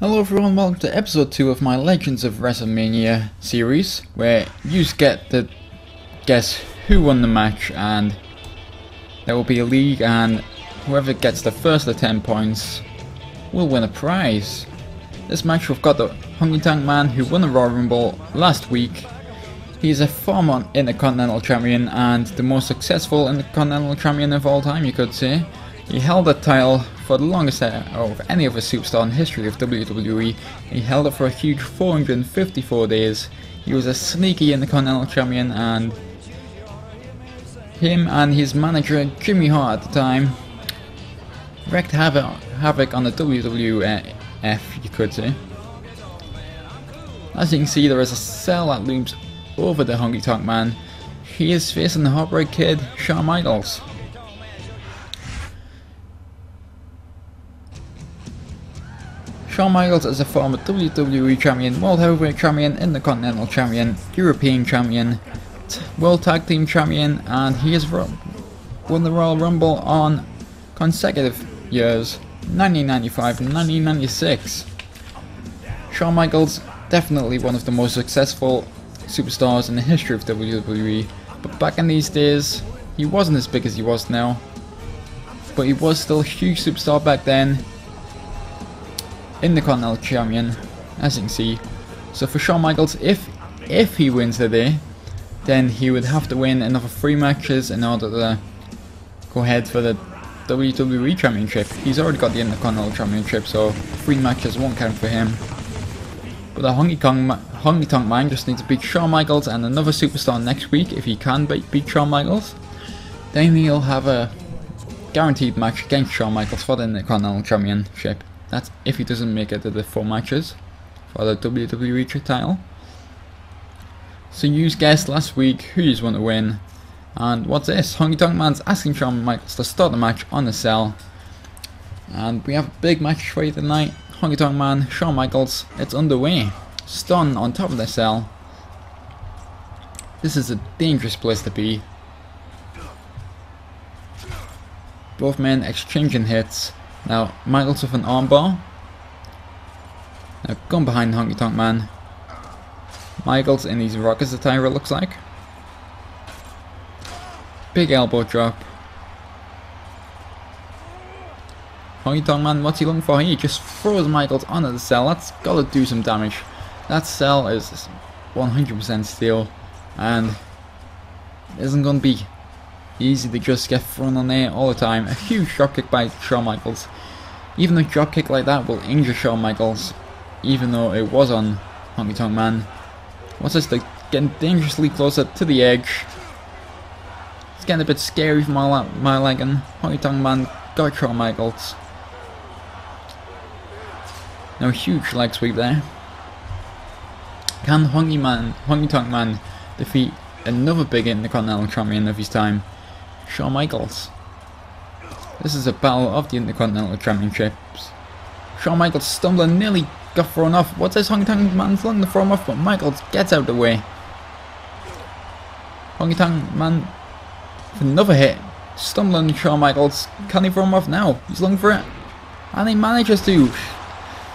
Hello everyone, welcome to episode 2 of my Legends of WrestleMania series, where you get to guess who won the match and there will be a league and whoever gets the first of the 10 points will win a prize. This match we've got the Honky Tonk Man who won the Royal Rumble last week. He's a former Intercontinental Champion and the most successful Intercontinental Champion of all time you could say. He held the title for the longest of any other superstar in history of WWE. He held it for a huge 454 days. He was a sneaky Intercontinental Champion and him and his manager Jimmy Hart at the time wreaked havoc, havoc on the WWF, you could say. As you can see, there is a cell that looms over the Honky Tonk Man. He is facing the Heartbreak Kid, Shawn Michaels. Shawn Michaels is a former WWE Champion, World Heavyweight Champion, Intercontinental Champion, European Champion, World Tag Team Champion, and he has won the Royal Rumble on consecutive years, 1995 and 1996. Shawn Michaels, definitely one of the most successful superstars in the history of WWE, but back in these days, he wasn't as big as he was now. But he was still a huge superstar back then, Intercontinental Champion, as you can see. So for Shawn Michaels, if if he wins today, then he would have to win another three matches in order to go ahead for the WWE Championship. He's already got the Intercontinental Championship, so three matches won't count for him. But the Honky Kong, Honky Tonk Man just needs to beat Shawn Michaels and another superstar next week if he can beat, beat Shawn Michaels. Then he'll have a guaranteed match against Shawn Michaels for the Intercontinental Championship. That's if he doesn't make it to the four matches for the WWE title. So you guessed last week who you want to win. And what's this? Honky Tonk Man's asking Shawn Michaels to start the match on the cell. And we have a big match for you tonight. Honky Tonk Man, Shawn Michaels, it's underway. Stun on top of the cell. This is a dangerous place to be. Both men exchanging hits. Now, Michaels with an armbar. Now, gone behind Honky Tonk Man. Michaels in his Rockers attire, it looks like. Big elbow drop. Honky Tonk Man, what's he looking for? He just throws Michaels onto the cell. That's gotta do some damage. That cell is 100% steel. And isn't gonna be easy to just get thrown on there all the time. A huge dropkick by Shawn Michaels. Even a dropkick like that will injure Shawn Michaels, even though it was on Honky Tonk Man. What's this? They're getting dangerously closer to the edge. It's getting a bit scary for my, my liking. Honky Tonk Man got Shawn Michaels. No huge leg sweep there. Can Honky Man, Honky Tonk Man defeat another big Intercontinental Champion of his time? Shawn Michaels. This is a battle of the Intercontinental Championships. Shawn Michaels stumbling, nearly got thrown off. What's this Honky Tonk Man to throw him off, but Michaels gets out of the way. Honky Tonk Man another hit. Stumbling Shawn Michaels. Can he throw him off now? He's looking for it. And he manages to.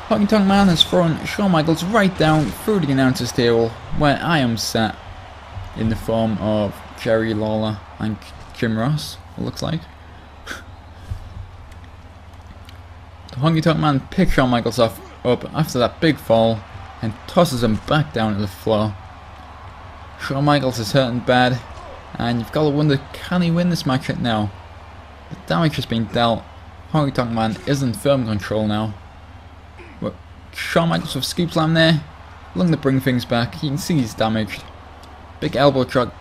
Honky Man has thrown Shawn Michaels right down through the announcer's table where I am sat in the form of Jerry Lawler and Jim Ross, it looks like. the Honky Tonk Man picks Shawn Michaels off up after that big fall and tosses him back down to the floor. Shawn Michaels is hurting bad and you've got to wonder can he win this match right now? The damage has been dealt. Honky Tonk Man is in firm control now. But Shawn Michaels with scoop slam there. Looking to bring things back. You can see he's damaged. Big elbow drop,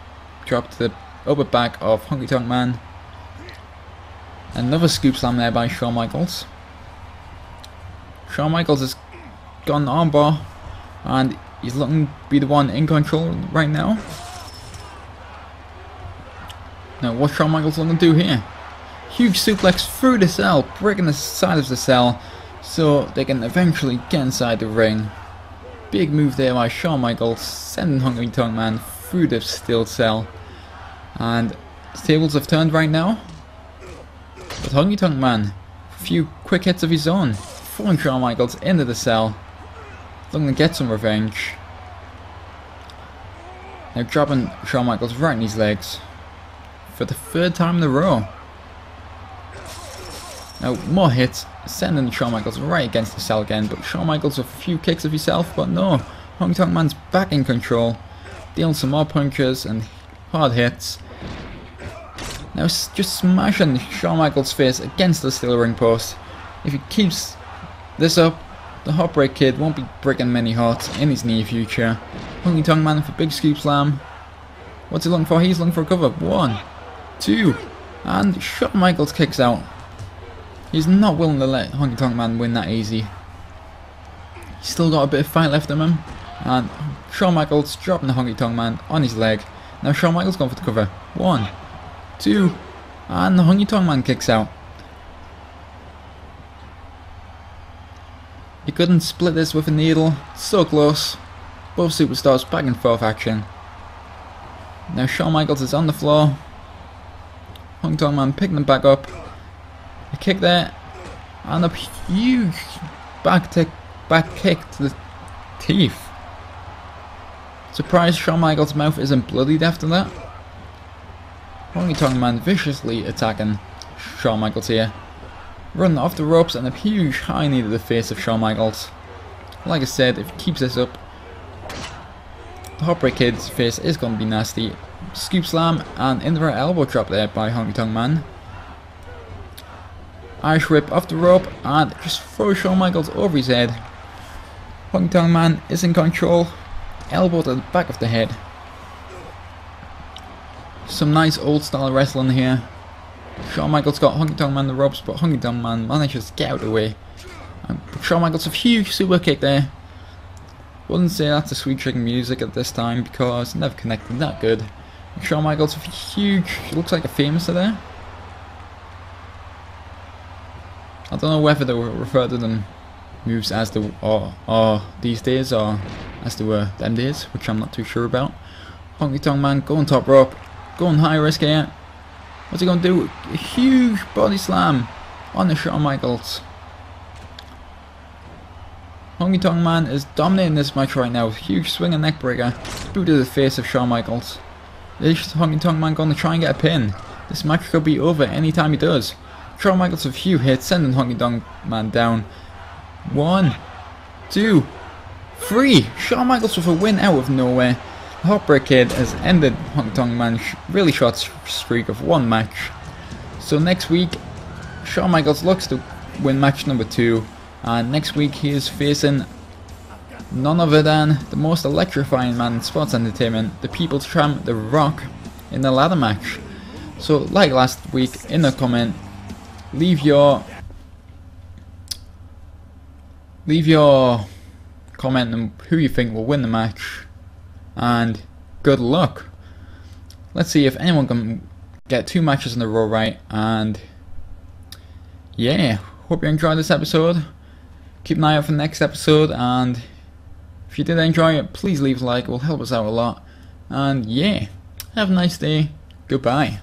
drop to the upper back of Honky Tonk Man. Another scoop slam there by Shawn Michaels. Shawn Michaels has gone armbar and he's looking to be the one in control right now. Now what's Shawn Michaels looking to do here? Huge suplex through the cell, breaking the side of the cell so they can eventually get inside the ring. Big move there by Shawn Michaels, sending Honky Tonk Man through the steel cell. And tables have turned right now. But Honky Tonk Man, a few quick hits of his own, throwing Michaels into the cell. Looking to get some revenge. Now dropping Shawn Michaels right in his legs. For the third time in a row. Now more hits, sending Shawn Michaels right against the cell again, but Shawn Michaels with a few kicks of himself, but no. Honky Tonk Man's back in control. Dealing some more punches and hard hits. Now just smashing Shawn Michaels' face against the steel ring post. If he keeps this up, the Heartbreak Kid won't be breaking many hearts in his near future. Honky Tonk Man for big scoop slam. What's he looking for? He's looking for a cover. One, two, and Shawn Michaels kicks out. He's not willing to let Honky Tonk Man win that easy. He's still got a bit of fight left in him. And Shawn Michaels dropping the Honky Tonk Man on his leg. Now Shawn Michaels going for the cover. One, two, and the Honky Tonk Man kicks out. He couldn't split this with a needle. So close. Both superstars back and forth action. Now Shawn Michaels is on the floor. Honky Tonk Man picking him back up. A kick there. And a huge back, back kick to the teeth. Surprised Shawn Michaels' mouth isn't bloodied after that. Honky Tonk Man viciously attacking Shawn Michaels here. Running off the ropes and a huge high knee to the face of Shawn Michaels. Like I said, if he keeps this up, the Heartbreak Kid's face is going to be nasty. Scoop slam and in the elbow drop there by Honky Tonk Man. Irish whip off the rope and just throw Shawn Michaels over his head. Honky Tonk Man is in control. Elbow to the back of the head. Some nice old style wrestling here. Shawn Michaels got Honky Tonk Man the ropes, but Honky Tonk Man manages to get out of the way. And Shawn Michaels a huge super kick there. Wouldn't say that's a Sweet Chin Music at this time because never connected that good. Shawn Michaels a huge, looks like a famous there. I don't know whether they refer to them moves as the or, or these days or as they were them days, which I'm not too sure about. Honky Tonk Man go on top rope, go on high risk here. What's he going to do? A huge body slam on the Shawn Michaels. Honky Tonk Man is dominating this match right now. Huge swing and neck breaker. Boot to the face of Shawn Michaels. Is Honky Tonk Man going to try and get a pin? This match could be over anytime he does. Shawn Michaels a few hits, sending Honky Tonk Man down. One, two, three. Shawn Michaels with a win out of nowhere. The Heartbreak Kid has ended Honky Tonk Man's really short streak of one match. So next week, Shawn Michaels looks to win match number two. And next week he is facing none other than the most electrifying man in sports entertainment, the People's Champ, The Rock, in the ladder match. So like last week, in the comment, leave your leave your comment on who you think will win the match and good luck. Let's see if anyone can get two matches in a row right and yeah, hope you enjoyed this episode. Keep an eye out for the next episode and if you did enjoy it, please leave a like, it will help us out a lot. And yeah, have a nice day. Goodbye.